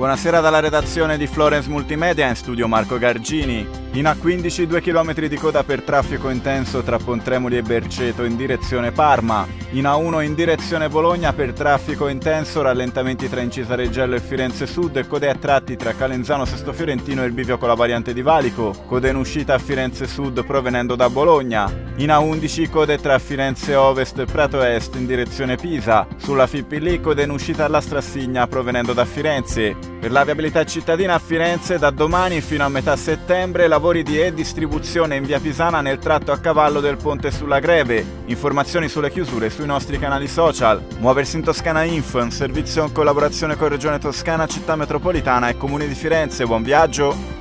Buonasera dalla redazione di Florence Multimedia in studio Marco Gargini. In A15 2 km di coda per traffico intenso tra Pontremoli e Berceto in direzione Parma. In A1 in direzione Bologna per traffico intenso rallentamenti tra Incisa Reggello e Firenze Sud e code a tratti tra Calenzano Sesto Fiorentino e il bivio con la variante di Valico. Code in uscita a Firenze Sud provenendo da Bologna. In A11 code tra Firenze Ovest e Prato Est in direzione Pisa. Sulla Fippili code in uscita alla Strassigna provenendo da Firenze. Per la viabilità cittadina a Firenze da domani fino a metà settembre lavori di e-distribuzione in via Pisana nel tratto a cavallo del ponte sulla Greve. Informazioni sulle chiusure sui nostri canali social. Muoversi in Toscana Info, un servizio in collaborazione con Regione Toscana, Città Metropolitana e Comune di Firenze. Buon viaggio!